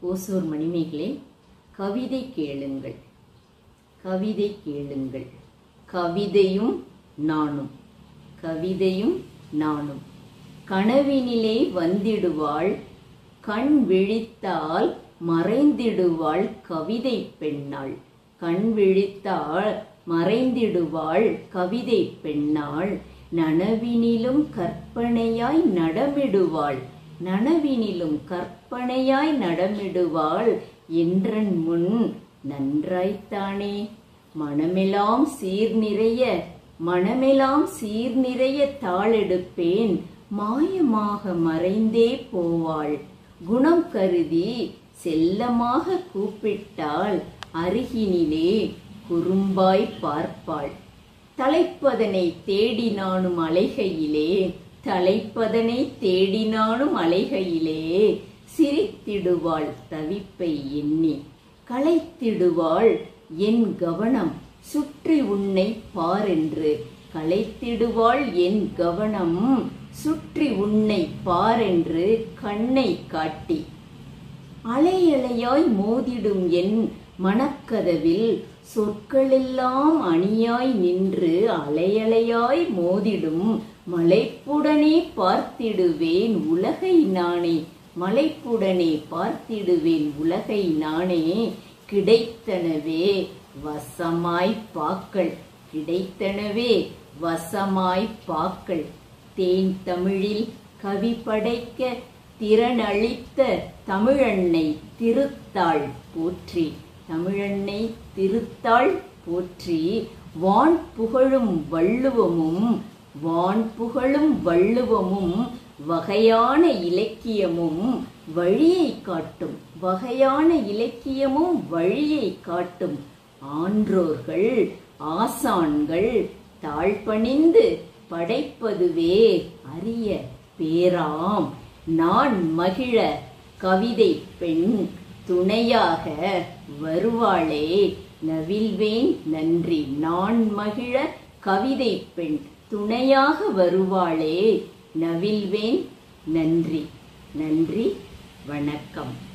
ஓசூர் மணிமேகலை கவிதை கேளுங்கள். கவிதை கேளுங்கள். கவிதையும் நானும். கவிதையும் நானும். கனவினிலே வந்திடுவாள் கண் விழித்தால் மறைந்திடுவாள் கவிதை பெண்ணாள். கண் விழித்தால் மறைந்திடுவாள் கவிதை பெண்ணாள். நனவினிலும் கற்பனையாய் நடமிடுவாள் நனவினிலும் கற்பனையாய் நடமிடுவாள் என்றன் முன் நன்றாய்த்தானே. மனமெல்லாம் சீர் நிறைய மனமெல்லாம் சீர் நிறைய தாளெடுப்பேன் மாயமாக மறைந்தே போவாள். குணம் கருதி செல்லமாக கூப்பிட்டால் அருகினிலே குறும்பாய் பார்ப்பாள். தலைப்பதனை தேடி நானும் அலைகையிலே தலைப்பதனை தேடினாலும் அலைகையிலே சிரித்திடுவாள் தவிப்பை எண்ணி. களைத்திடுவாள் என் கவனம் சுற்றி உன்னை பாரென்று. களைத்திடுவாள் என் கவனம் சுற்றி உன்னை பாரென்று. கண்ணை காட்டி அலையலையாய் மோதிடும் என் மனக்கதவில் சொற்களெல்லாம் அணியாய் நின்று அலையலையாய் மோதிடும் மலைப்புடனே பார்த்திடுவேன் உலகை நானே. மலைப்புடனே பார்த்திடுவேன் உலகை நானே. கிடைத்தனவே வசமாய் பாக்கள். கிடைத்தனவே வசமாய் பாக்கள். தேன் தமிழில் கவி படைக்க திறனளித்த தமிழன்னை திருத்தாள் போற்றி. தமிழன்னை திருத்தாள் போற்றி வான் புகழும் வள்ளுவமும் வான் புகழும் வள்ளுவமும் வகையான இலக்கியமும் வழியை காட்டும் வகையான இலக்கியமும் வழியை காட்டும். ஆன்றோர்கள் ஆசான்கள் தாழ்பணிந்து படைப்பதுவே அரிய பேராம். நான் மகிழ கவிதை பெண் துணையாக வருவாளே. நவில்வேன் நன்றி. நான் மகிழ கவிதை பெண். துணையாக வருவாளே. நவில்வேன் நன்றி. நன்றி. வணக்கம்.